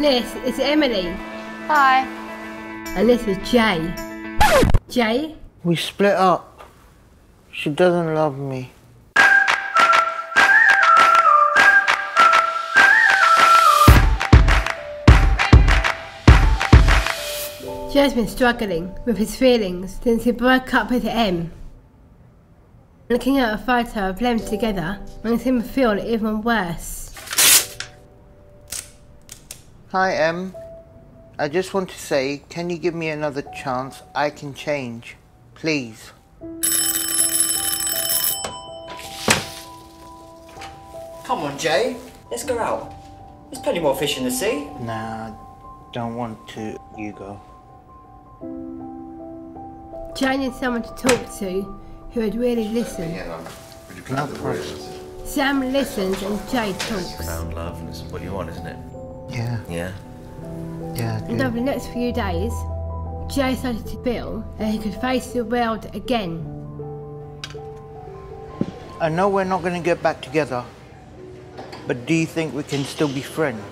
Liz, is Emily. Hi. And this is Jay. Jay? We split up. She doesn't love me. Jay's been struggling with his feelings since he broke up with Em. Looking at a photo of them together makes him feel even worse. Hi, Em. I just want to say, can you give me another chance? I can change. Please. Come on, Jay. Let's go out. There's plenty more fish in the sea. Nah, don't want to. You go. Jay needs someone to talk to who would really listen. No problem. Sam listens and Jay talks. Found love, and this is what you want, isn't it? Yeah, Yeah. yeah, And over the next few days, Jay started to feel that he could face the world again. I know we're not gonna get back together, but do you think we can still be friends?